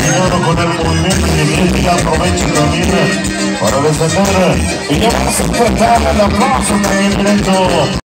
terminado con el movimiento y el aprovecha también para defender y ya se enfrentar el aplauso también directo